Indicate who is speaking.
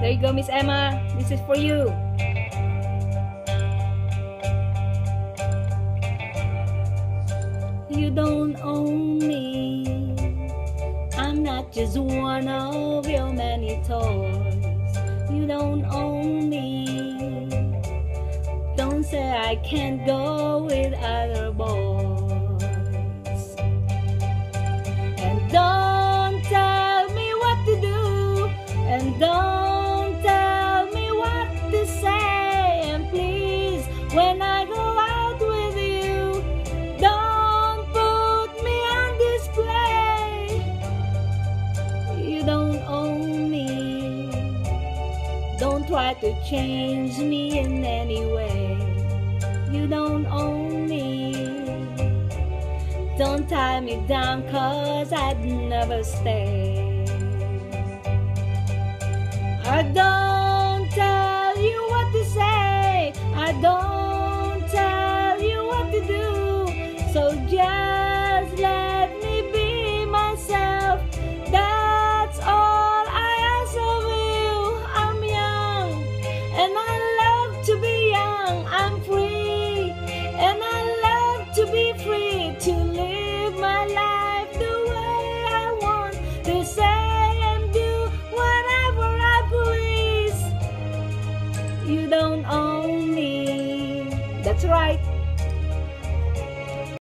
Speaker 1: There you go, Miss Emma. This is for you. You don't own me. I'm not just one of your many toys. You don't own me. Don't say I can't go with other boys. And please, when I go out with you, don't put me on display. You don't own me. Don't try to change me in any way. You don't own me. Don't tie me down, cause I'd never stay. don't tell you what to do. So just let me be myself. That's all I ask of you. I'm young and I love to be young. I'm free and I love to be free to live my life the way I want to say and do whatever I please. You don't own. That's right.